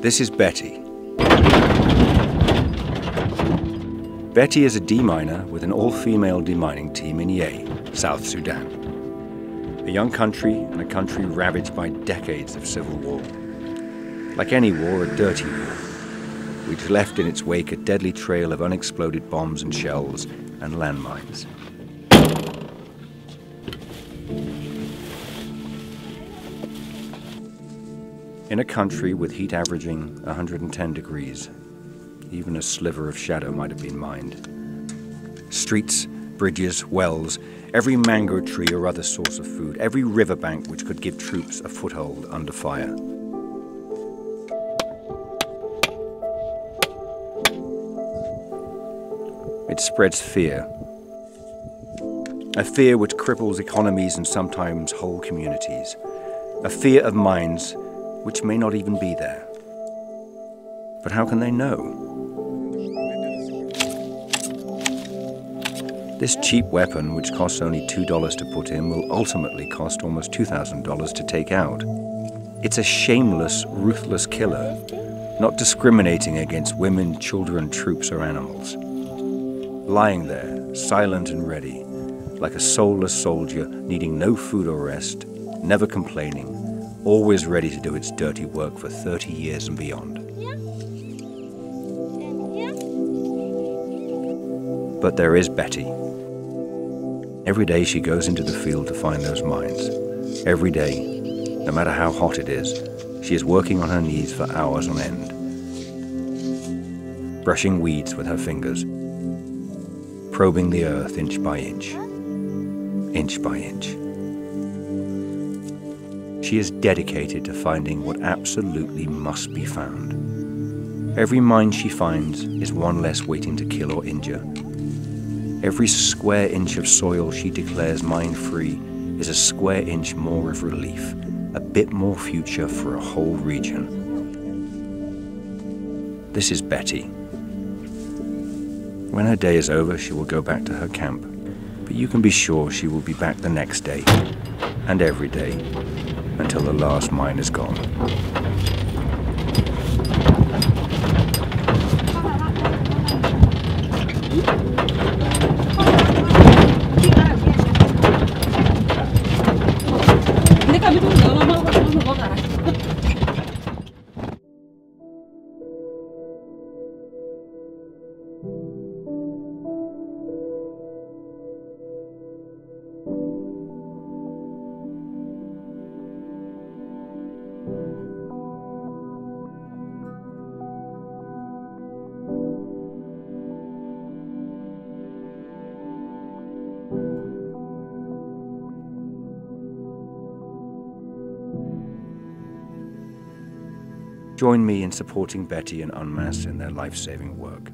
This is Betty. Betty is a deminer with an all-female demining team in Yei, South Sudan. A young country and a country ravaged by decades of civil war. Like any war, a dirty war, which left in its wake a deadly trail of unexploded bombs and shells and landmines. In a country with heat averaging 110 degrees, even a sliver of shadow might have been mined. Streets, bridges, wells, every mango tree or other source of food, every riverbank which could give troops a foothold under fire. It spreads fear. A fear which cripples economies and sometimes whole communities. A fear of mines which may not even be there. But how can they know? This cheap weapon, which costs only $2 to put in, will ultimately cost almost $2,000 to take out. It's a shameless, ruthless killer, not discriminating against women, children, troops, or animals. Lying there, silent and ready, like a soulless soldier needing no food or rest, never complaining, always ready to do its dirty work for 30 years and beyond. But there is Betty. Every day she goes into the field to find those mines. Every day, no matter how hot it is, she is working on her knees for hours on end. Brushing weeds with her fingers, probing the earth inch by inch, inch by inch. She is dedicated to finding what absolutely must be found. Every mine she finds is one less waiting to kill or injure, Every square inch of soil she declares mine free is a square inch more of relief, a bit more future for a whole region. This is Betty. When her day is over, she will go back to her camp, but you can be sure she will be back the next day, and every day, until the last mine is gone. Join me in supporting Betty and UNMAS in their life-saving work.